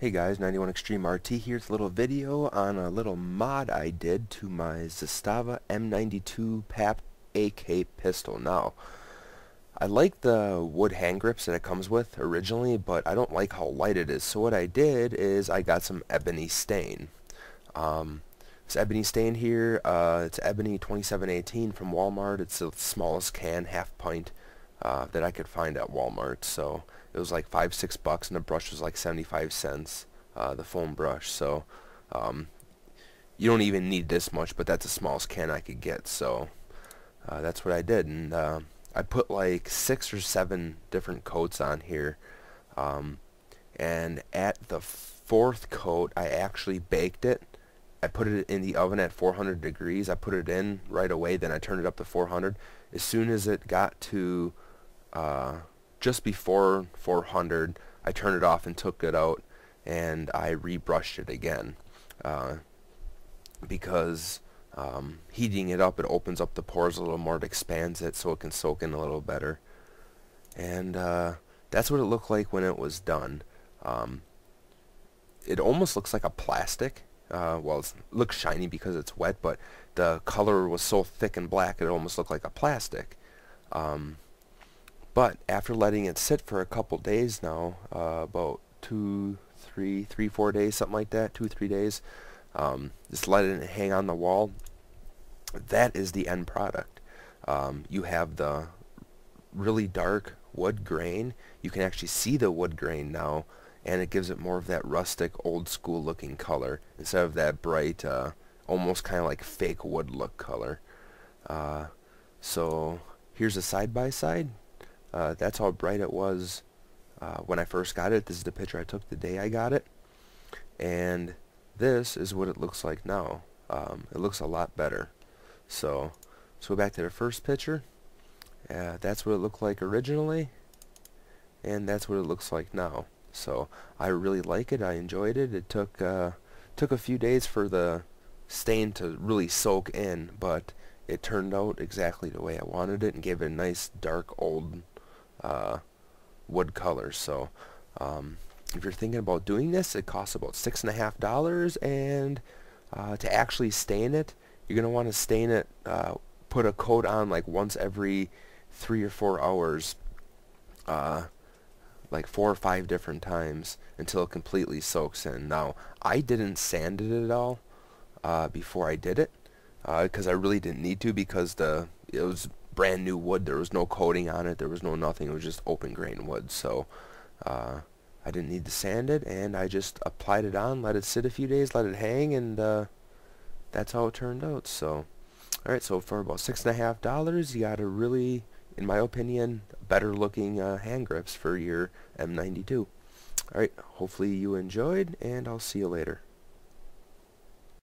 Hey guys, 91 Extreme RT here. It's a little video on a little mod I did to my Zastava M92 PAP AK pistol. Now, I like the wood hand grips that it comes with originally, but I don't like how light it is. So what I did is I got some ebony stain. Um, this ebony stain here, uh, it's ebony 2718 from Walmart. It's the smallest can, half pint, uh, that I could find at Walmart. So it was like five, six bucks, and the brush was like 75 cents, uh, the foam brush. So um, you don't even need this much, but that's the smallest can I could get. So uh, that's what I did, and uh, I put like six or seven different coats on here. Um, and at the fourth coat, I actually baked it. I put it in the oven at 400 degrees. I put it in right away, then I turned it up to 400. As soon as it got to uh, just before 400 I turned it off and took it out and I rebrushed it again uh, because um, heating it up it opens up the pores a little more it expands it so it can soak in a little better. And uh, that's what it looked like when it was done. Um, it almost looks like a plastic uh, well it looks shiny because it's wet but the color was so thick and black it almost looked like a plastic. Um, but after letting it sit for a couple days now, uh, about two, three, three, four days, something like that, two, three days, um, just let it hang on the wall. That is the end product. Um, you have the really dark wood grain. You can actually see the wood grain now, and it gives it more of that rustic, old school looking color instead of that bright, uh, almost kind of like fake wood look color. Uh, so here's a side by side. Uh, that's how bright it was uh, when I first got it. This is the picture I took the day I got it. And this is what it looks like now. Um, it looks a lot better. So, let's go back to the first picture. Uh, that's what it looked like originally. And that's what it looks like now. So, I really like it. I enjoyed it. It took, uh, took a few days for the stain to really soak in, but it turned out exactly the way I wanted it and gave it a nice dark old uh, wood colors. So um, if you're thinking about doing this, it costs about six and a half dollars, and uh, to actually stain it, you're gonna want to stain it, uh, put a coat on like once every three or four hours, uh, like four or five different times until it completely soaks in. Now, I didn't sand it at all uh, before I did it because uh, I really didn't need to because the it was brand new wood. There was no coating on it. There was no nothing. It was just open grain wood. So uh, I didn't need to sand it, and I just applied it on, let it sit a few days, let it hang, and uh, that's how it turned out. So, all right. So for about six and a half dollars, you got a really, in my opinion, better looking uh, hand grips for your M92. All right. Hopefully you enjoyed, and I'll see you later.